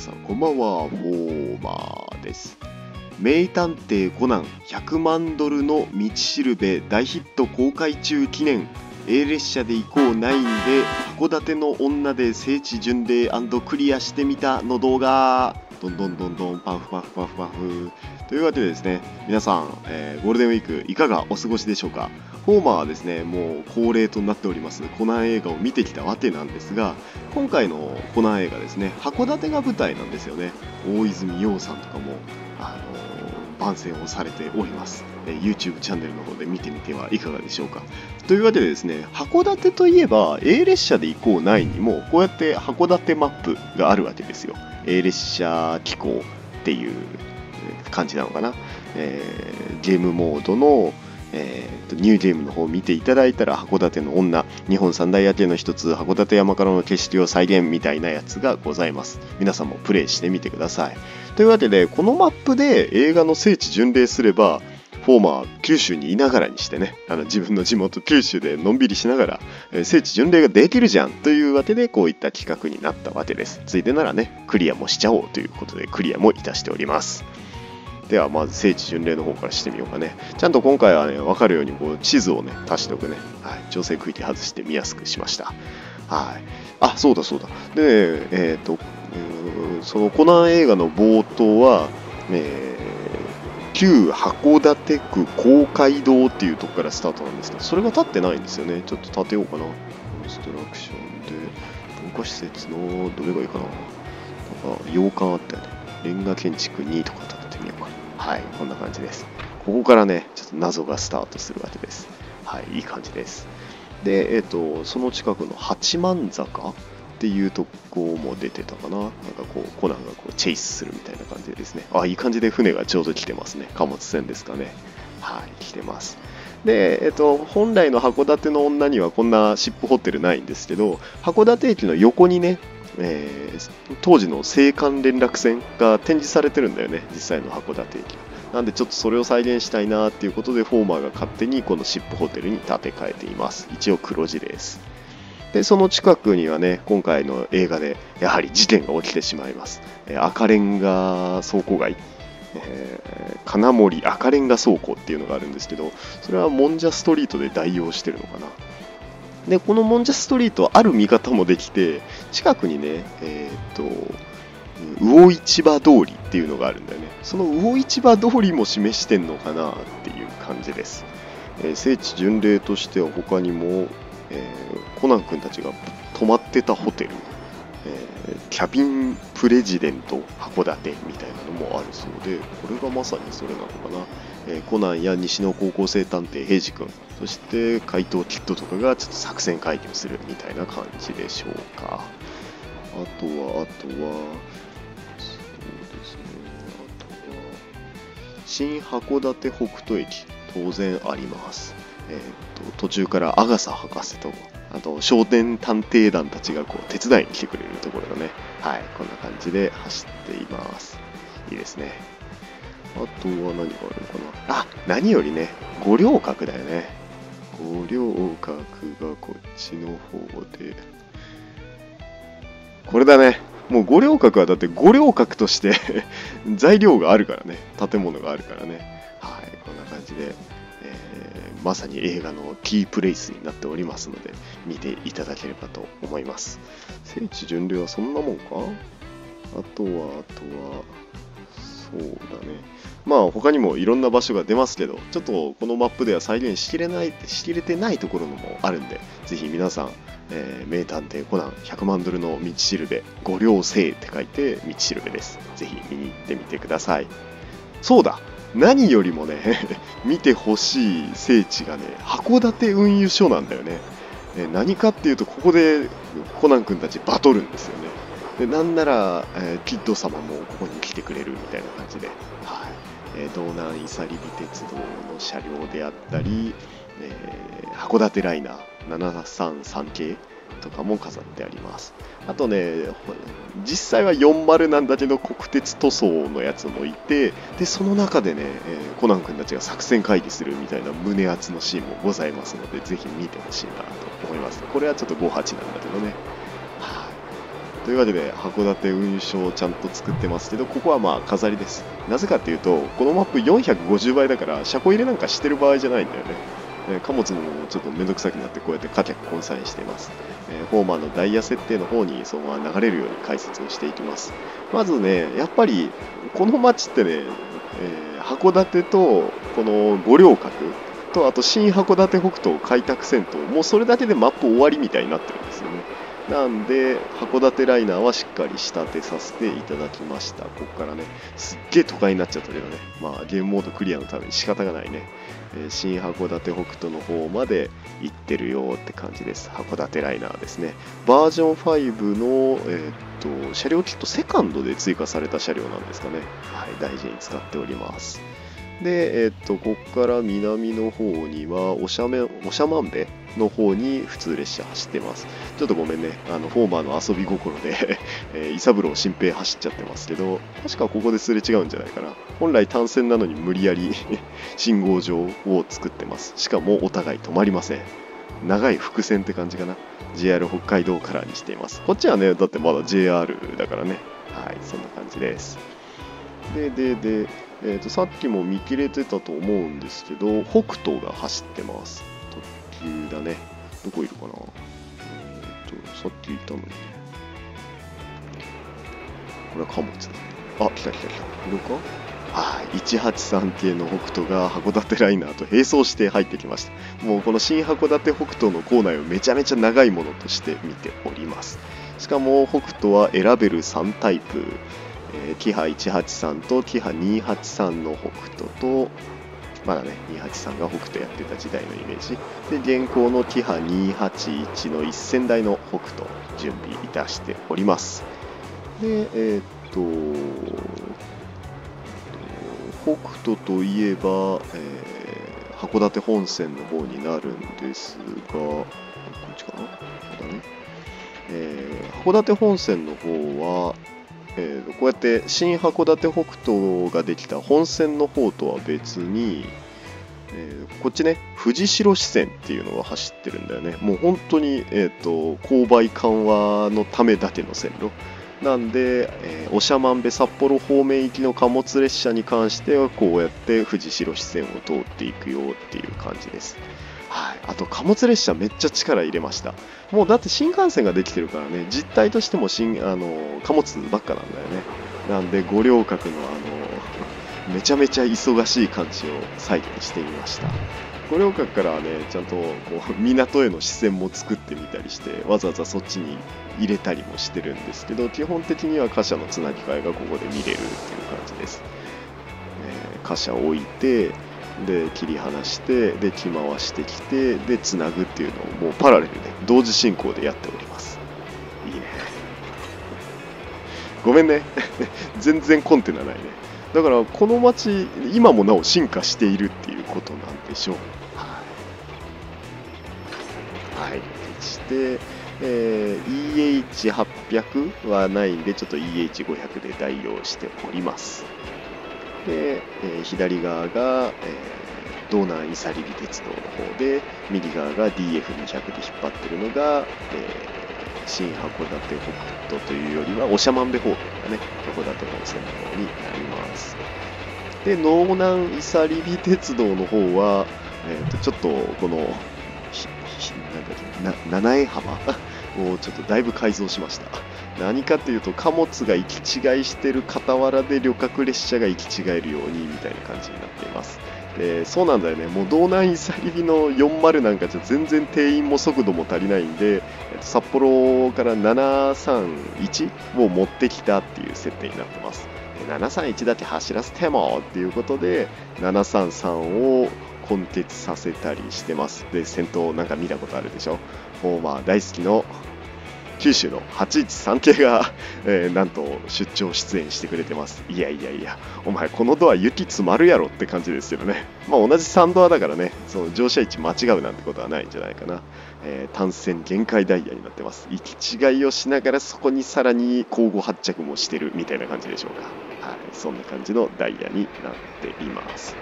さんこんばんは。フォーマーです。名探偵コナン100万ドルの道しるべ大ヒット公開中記念。A 列車で行こう9で函館の女で聖地巡礼クリアしてみたの動画。どんどんどんどんパフパフパフパフ。というわけでですね皆さん、えー、ゴールデンウィークいかがお過ごしでしょうか？フォーマーはですねもう恒例となっておりますコナン映画を見てきたわけなんですが今回のコナン映画ですね函館が舞台なんですよね。大泉洋さんとかもあの番宣をされております、え YouTube チャンネルの方で見てみてはいかがでしょうか。というわけでですね函館といえば A 列車で行こう9にもこうやって函館マップがあるわけですよ。A 列車機構っていう感じなのかな、えー、ゲームモードの、えー、ニューゲームの方を見ていただいたら函館の女日本三大夜景の一つ函館山からの景色を再現みたいなやつがございます。皆さんもプレイしてみてください。というわけでこのマップで映画の聖地巡礼すればフォーマー九州にいながらにしてねあの自分の地元九州でのんびりしながら、えー、聖地巡礼ができるじゃんというわけでこういった企画になったわけです。ついでならねクリアもしちゃおうということでクリアもいたしております。ではまず聖地巡礼の方からしてみようかね。ちゃんと今回はね分かるようにこう地図をね足しておくね、はい、調整区域外して見やすくしました。はい。あそうだそうだ。でえっ、ー、とそのコナン映画の冒頭は、えー、旧函館区公会堂っていうとこからスタートなんですけどそれが立ってないんですよね。ちょっと立てようかな。コンストラクションで文化施設のどれがいいかな。なんか洋館あったよね。レンガ建築2とか。はいこんな感じです。ここからねちょっと謎がスタートするわけです。はいいい感じです。でえっ、ー、とその近くの八幡坂っていうとこも出てたかな。なんかこうコナンがこうチェイスするみたいな感じですね。あいい感じで船がちょうど来てますね。貨物船ですかね。はい来てます。で、えっと、本来の函館の女にはこんなシップホテルないんですけど函館駅の横にねえー、当時の青函連絡船が展示されてるんだよね、実際の函館駅なんでちょっとそれを再現したいなっていうことで、フォーマーが勝手にこのシップホテルに建て替えています。一応黒字です。で、その近くにはね、今回の映画でやはり事件が起きてしまいます。えー、赤レンガ倉庫街、えー、金森赤レンガ倉庫っていうのがあるんですけど、それはもんじゃストリートで代用してるのかな。で、このもんじゃストリート、ある見方もできて、近くにね、えっ、と、魚市場通りっていうのがあるんだよね。その魚市場通りも示してんのかなっていう感じです。えー、聖地巡礼としては他にも、えー、コナン君たちが泊まってたホテル、えー、キャビンプレジデント函館みたいなのもあるそうで、これがまさにそれなのかな。えコナンや西の高校生探偵平次君そして怪盗キッドとかがちょっと作戦会議をするみたいな感じでしょうか。あとはあとはそうですね。あとは新函館北斗駅当然あります。えーと、途中からアガサ博士とあと商店探偵団たちがこう手伝いに来てくれるところがねはいこんな感じで走っています。いいですね。あとは何があるのかな。あ何よりね五稜郭だよね。五稜郭がこっちの方で。これだね。もう五稜郭はだって五稜郭として 材料があるからね。建物があるからね。はい。こんな感じで、えー、まさに映画のキープレイスになっておりますので見ていただければと思います。聖地巡礼はそんなもんか？あとはあとはそうだね。まあ他にもいろんな場所が出ますけどちょっとこのマップでは再現しきれないしきれてないところのもあるんでぜひ皆さん、えー、名探偵コナン100万ドルの道しるべ五両星って書いて道しるべです。ぜひ見に行ってみてください。そうだ。何よりもね 見てほしい聖地がね函館運輸所なんだよね。何かっていうとここでコナン君たちバトるんですよね。でなんなら、えー、キッド様もここに来てくれるみたいな感じで、え、道南伊佐リビ鉄道の車両であったり、えー、函館ライナー733系とかも飾ってあります。あとね実際は40なんだけど国鉄塗装のやつもいてでその中でね、えー、コナン君たちが作戦会議するみたいな胸熱のシーンもございますのでぜひ見てほしいなと思います。これはちょっと58なんだけどね。というわけで函館運輸をちゃんと作ってますけどここはまあ飾りです。なぜかっていうとこのマップ450倍だから車庫入れなんかしてる場合じゃないんだよね。貨物もちょっと面倒くさくなってこうやって貨客混散しています、えー、フォーマーのダイヤ設定の方にそのまま流れるように解説をしていきます。まずねやっぱりこの街ってね、えー、函館とこの五稜郭とあと新函館北東開拓戦闘もうそれだけでマップ終わりみたいになってるんですよね。なんで函館ライナーはしっかり仕立てさせていただきました。ここからねすっげえ都会になっちゃったけどね。まあゲームモードクリアのために仕方がないね、えー、新函館北斗の方まで行ってるよって感じです。函館ライナーですね。バージョン5の、えー、っと車両キットセカンドで追加された車両なんですかね。はい大事に使っております。で、えっと、ここから南の方には、長め長万部の方に普通列車走ってます。ちょっとごめんね、あのフォーマーの遊び心で えー、伊三郎新平走っちゃってますけど、確かここですれ違うんじゃないかな。本来単線なのに無理やり 信号場を作ってます。しかもお互い止まりません。長い伏線って感じかな。JR 北海道からにしています。こっちはね、だってまだ JR だからね。はい、そんな感じです。で、で、で、えーと、さっきも見切れてたと思うんですけど北斗が走ってます。特急だね。どこいるかな？えっ、ー、とさっき言ったのに。これは貨物だね。あ来た来た来た。これか？はい、183系の北斗が函館ライナーと並走して入ってきました。もうこの新函館北斗の構内をめちゃめちゃ長いものとして見ております。しかも北斗は選べる3タイプ。えー、キハ183とキハ283の北斗と、まだね、283が北斗やってた時代のイメージ。で、現行のキハ281の1000台の北斗準備いたしております。で、えー、っと、北斗といえば、えー、函館本線の方になるんですが、こっちかな、ねえー、函館本線の方は、えー、こうやって新函館北斗ができた本線の方とは別に、えー、こっちね藤代支線っていうのが走ってるんだよね。もう本当に、えーと、勾配緩和のためだけの線路。なんで、えー、長万部札幌方面行きの貨物列車に関してはこうやって藤代支線を通っていくよっていう感じです。はい、あと貨物列車めっちゃ力入れました。もうだって新幹線ができてるからね実態としても新あの貨物ばっかなんだよね。なんで五稜郭のあのめちゃめちゃ忙しい感じを再現してみました。五稜郭からはねちゃんとこう港への視線も作ってみたりしてわざわざそっちに入れたりもしてるんですけど基本的には貨車のつなぎ替えがここで見れるっていう感じです、えー、貨車を置いてで切り離してで着回してきてでつなぐっていうのをもうパラレルで同時進行でやっております。いいね。ごめんね。全然コンテナないね。だからこの街今もなお進化しているっていうことなんでしょう。はい、はい、して、えー、EH800 はないんでちょっと EH500 で代用しております。で、え、左側が、え、道南伊佐リビ鉄道の方で右側が DF200 で引っ張ってるのが、え、新函館北斗というよりは長万部方面がね函館本線の方になります。で道南伊佐リビ鉄道の方は、えー、とちょっとこのひひなんだっけな七重浜をちょっとだいぶ改造しました。何かというと貨物が行き違いしてる傍らで旅客列車が行き違えるようにみたいな感じになっています。でそうなんだよね。もう道南イサリビの40なんかじゃ全然定員も速度も足りないんで札幌から731を持ってきたっていう設定になってます。731だけ走らせてもっていうことで733を根絶させたりしてます。で先頭なんか見たことあるでしょ？もうまあ大好きの九州の813系が、えー、なんと出張出演してくれてます。いやいやいや、お前このドア雪詰まるやろって感じですけどね。まあ同じ3ドアだからね、その乗車位置間違うなんてことはないんじゃないかな。えー、単線限界ダイヤになってます。行き違いをしながらそこにさらに交互発着もしてるみたいな感じでしょうか。はい、そんな感じのダイヤになっています。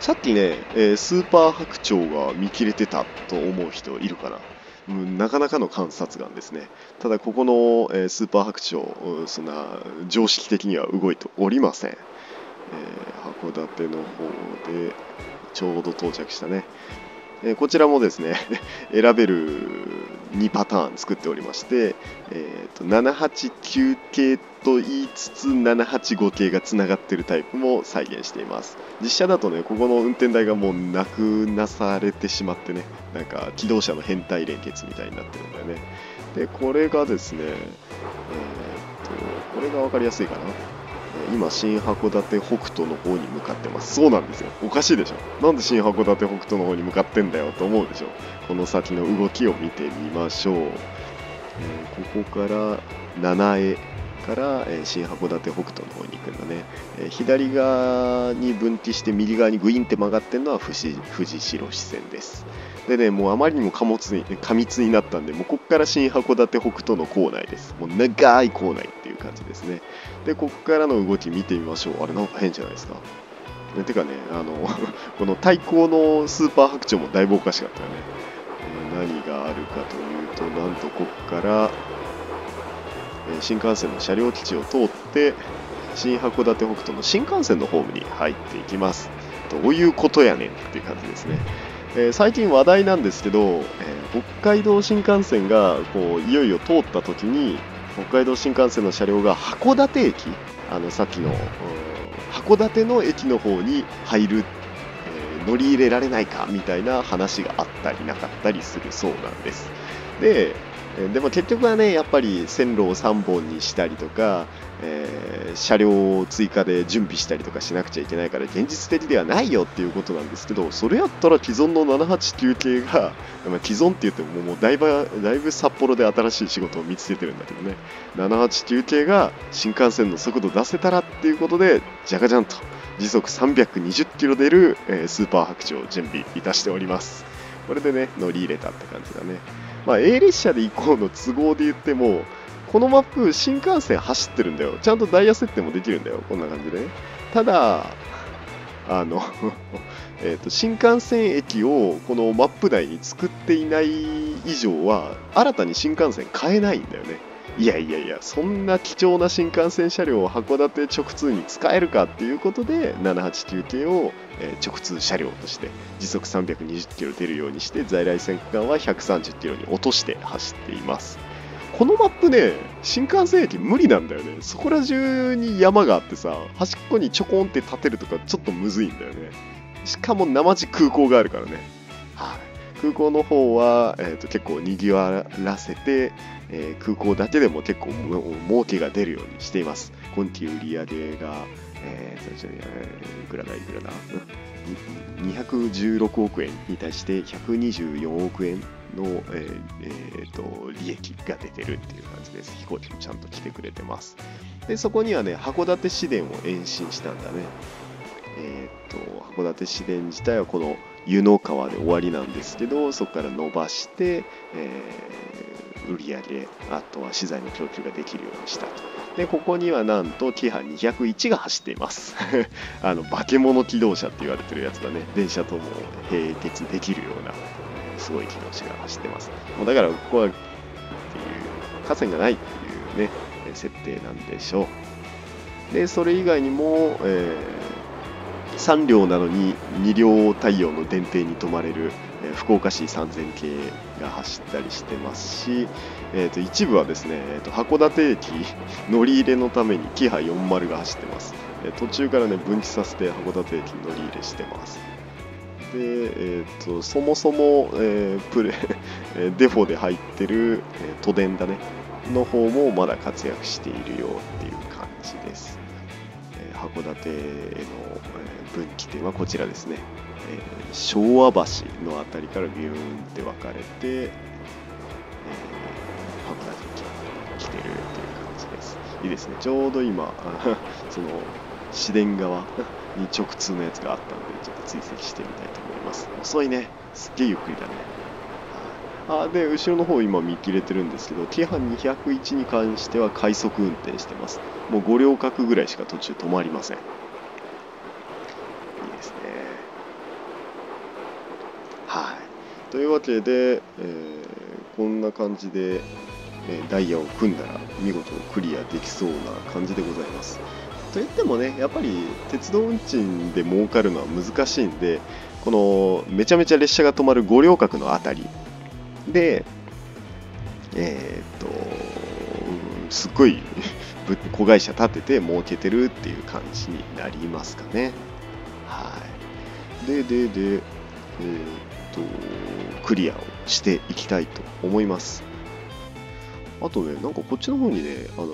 さっきね、えー、スーパー白鳥が見切れてたと思う人いるかな？なかなかの観察眼ですね。ただここの、えスーパー白鳥そんな常識的には動いておりません、えー函館の方でちょうど到着したね、えこちらもですね 選べる2パターン作っておりまして、えーと789系と言いつつ785系がつながってるタイプも再現しています。実写だとねここの運転台がもうなくなされてしまってねなんか機動車の変態連結みたいになってるんだよね。でこれがですねえーとこれが分かりやすいかな。今新函館北斗の方に向かってます。そうなんですよ。おかしいでしょ。なんで新函館北斗の方に向かってんだよと思うでしょ。この先の動きを見てみましょう、えーここから七重から、えー新函館北斗の方に行くんだね、えー左側に分岐して右側にグインって曲がってるのは富士富士白支線です。でねもうあまりにも貨物に過密になったんでもうここから新函館北斗の構内です。もう長い構内っていう感じですね。でここからの動き見てみましょう。あれなんか変じゃないですか。てかねあの この対向のスーパー白鳥もだいぶおかしかったよね、えー何があるかというとなんとここから、え新幹線の車両基地を通って新函館北斗の新幹線のホームに入っていきます。どういうことやねんっていう感じですね、えー最近話題なんですけど、え北海道新幹線がこういよいよ通った時に北海道新幹線の車両が函館駅あのさっきの函館の駅の方に入る、えー乗り入れられないかみたいな話があったりなかったりするそうなんです。ででも結局はねやっぱり線路を3本にしたりとか、えー車両を追加で準備したりとかしなくちゃいけないから現実的ではないよっていうことなんですけどそれやったら既存の789系が、まあ、既存って言ってももうだいぶだいぶ札幌で新しい仕事を見つけてるんだけどね。789系が新幹線の速度出せたらっていうことでじゃかじゃんと。時速320キロ出る、えースーパー白鳥を準備いたしております。これでね乗り入れたって感じだね。まあ A 列車で行こうの都合で言ってもこのマップ新幹線走ってるんだよ。ちゃんとダイヤ設定もできるんだよ。こんな感じでね。ただあの えと新幹線駅をこのマップ内に作っていない以上は新たに新幹線買えないんだよね。いやいやいやそんな貴重な新幹線車両を函館直通に使えるかっていうことで789系を、直通車両として時速320キロ出るようにして在来線区間は130キロに落として走っています。このマップね新幹線駅無理なんだよね。そこら中に山があってさ端っこにちょこんって立てるとかちょっとむずいんだよね。しかも生地空港があるからね。はい。空港の方は、えー、と結構にぎわらせて、えー空港だけでも結構も儲けが出るようにしています。今期売り上げが、えー、いくらだいくらだ？ん？216億円に対して124億円の、えーえーと利益が出てるっていう感じです。飛行機もちゃんと来てくれてます。でそこにはね函館市電を延伸したんだね。えー、と函館市電自体はこの湯の川で終わりなんですけどそこから伸ばして、えー売り上げあとは資材の供給ができるようにしたと。でここにはなんとキハ201が走っています。あの化け物機動車って言われてるやつだね。電車とも並結できるような。すごい機動車が走ってますもうだからここはっていう河川がないっていうね設定なんでしょう。でそれ以外にも、え3両なのに2両対応の電停に止まれる、えー福岡市3000系が走ったりしてますし、えー、と一部はですね、えーと函館駅乗り入れのためにキハ40が走ってます、途中からね分岐させて函館駅に乗り入れしてます、えー、とそもそも、えープレ デフォで入ってる、えー都電だね。の方もまだ活躍しているよっていう感じです、えー函館への、え分岐点はこちらですね、え昭和橋の辺りからビューンって分かれて、え函館に来てるっていう感じです。いいですね。ちょうど今 その市電側に直通のやつがあったのでちょっと追跡してみたいと思います。遅いね。すっげえゆっくりだね。あで後ろの方今見切れてるんですけどキハ201に関しては快速運転してます。もう5両角ぐらいしか途中止まりません。いいですね。はい。というわけで、えーこんな感じで、えダイヤを組んだら見事クリアできそうな感じでございます。といってもねやっぱり鉄道運賃で儲かるのは難しいんでこのめちゃめちゃ列車が止まる五稜郭の辺り。でえー、っとすっごい 子会社立てて儲けてるっていう感じになりますかね。はい。でででえー、っとクリアをしていきたいと思います。あとねなんかこっちの方にねあの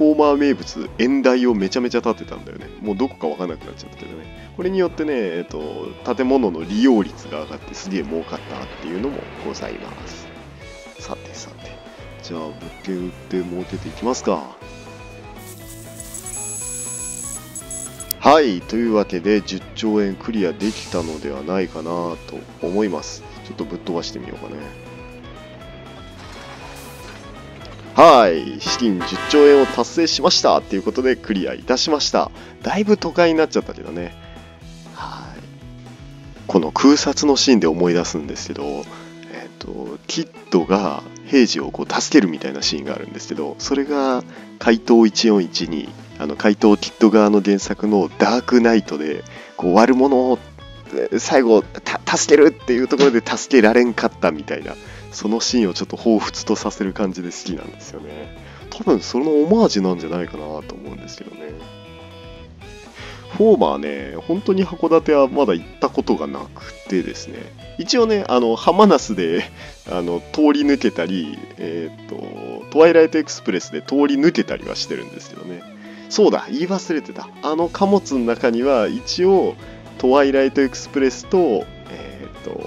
フォーマー名物、演台をめちゃめちゃ建てたんだよね。もうどこかわかんなくなっちゃったけどね。これによってね、えっと、建物の利用率が上がってすげえ儲かったっていうのもございます。さてさて、じゃあ物件売って儲けていきますか。はい、というわけで10兆円クリアできたのではないかなと思います。ちょっとぶっ飛ばしてみようかね。はい、資金10兆円を達成しましたっていうことでクリアいたしました。だいぶ都会になっちゃったけどね。はい。この空撮のシーンで思い出すんですけど、えっ、と、キッドが平次をこう助けるみたいなシーンがあるんですけど、それが怪盗1412、あの怪盗キッド側の原作のダークナイトで、こう悪者を最後助けるっていうところで助けられんかったみたいなそのシーンをちょっと彷彿とさせる感じで好きなんですよね。多分そのオマージュなんじゃないかなと思うんですけどね。フォーマーね本当に函館はまだ行ったことがなくてですね。一応ねあの浜那須で あの通り抜けたりえっ、とトワイライトエクスプレスで通り抜けたりはしてるんですけどね。そうだ言い忘れてた。あの貨物の中には一応トワイライトエクスプレスとえっ、と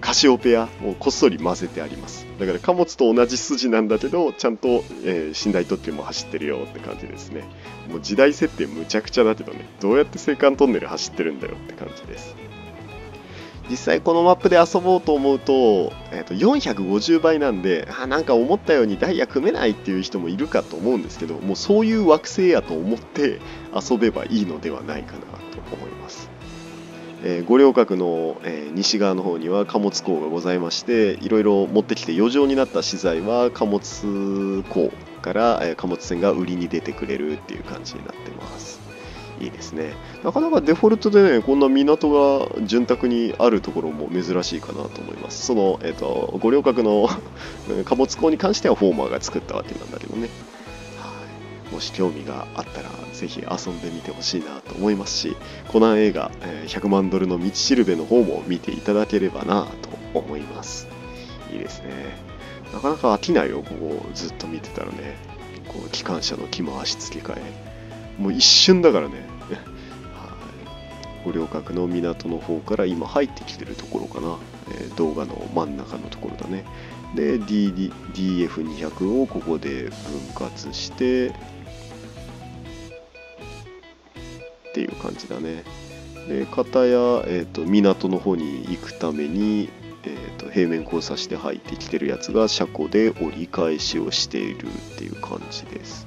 カシオペアをこっそり混ぜてあります。だから貨物と同じ筋なんだけどちゃんと、えー、寝台特急も走ってるよって感じですね。もう時代設定むちゃくちゃだけどね。どうやって青函トンネル走ってるんだよって感じです。実際このマップで遊ぼうと思うと,、えー、と450倍なんであなんか思ったようにダイヤ組めないっていう人もいるかと思うんですけどもうそういう惑星やと思って遊べばいいのではないかなと思います。えー、五稜郭の、えー、西側の方には貨物港がございましていろいろ持ってきて余剰になった資材は貨物港から、えー、貨物船が売りに出てくれるっていう感じになってます。いいですね。なかなかデフォルトでねこんな港が潤沢にあるところも珍しいかなと思います。その、えーと、五稜郭の 貨物港に関してはフォーマーが作ったわけなんだけどね。もし興味があったらぜひ遊んでみてほしいなと思いますしコナン映画「100万ドルの道しるべ」の方も見ていただければなと思います。いいですね。なかなか飽きないよここずっと見てたらねこう機関車の着回し付け替えもう一瞬だからね。はい。五稜郭の港の方から今入ってきてるところかな、えー、動画の真ん中のところだね。で DD DF200 をここで分割してっていう感じだね。で片や、えーと、港の方に行くために、えーと、平面交差して入ってきてるやつが車庫で折り返しをしているっていう感じです。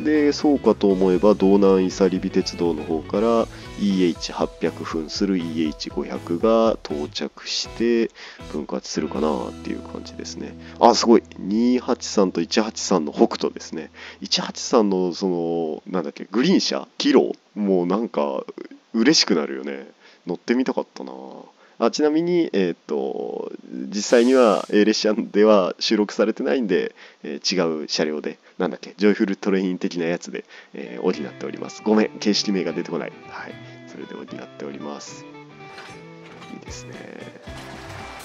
でそうかと思えば道南伊佐リビ鉄道の方から EH800 分する EH500 が到着して分割するかなっていう感じですね。あすごい。283と183の北斗ですね。183のそのなんだっけグリーン車キロ。もうなんか嬉しくなるよね。乗ってみたかったな。あちなみに、えーと、実際には A 列車では収録されてないんで、えー、違う車両で、なんだっけ、ジョイフルトレイン的なやつで、えー、補っております。ごめん、形式名が出てこない。はい。それで補っております。いいですね。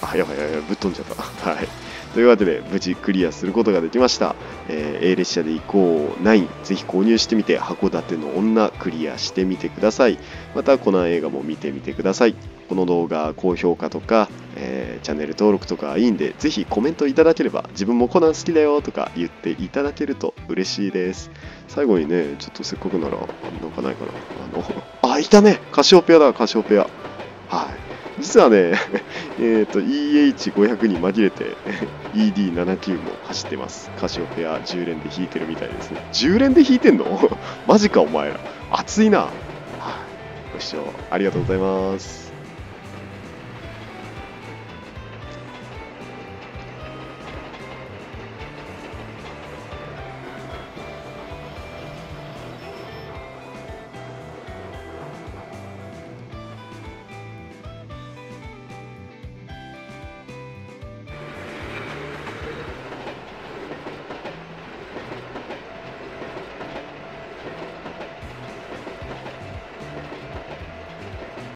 あ、やばいやばい、ぶっ飛んじゃった。はい。というわけで、無事クリアすることができました。えー、A 列車で行こう9、ぜひ購入してみて、函館の女クリアしてみてください。また、コナン映画も見てみてください。この動画、高評価とか、えー、チャンネル登録とかいいんで、ぜひコメントいただければ、自分もコナン好きだよとか言っていただけると嬉しいです。最後にね、ちょっとせっかくなら、なんかないかな。あの、あ、いたねカシオペアだ、カシオペア。はい。実はね、えっと EH500 に紛れて ED79 も走ってます。カシオペア10連で引いてるみたいですね。10連で引いてんの？マジかお前ら。熱いな。ご視聴ありがとうございます。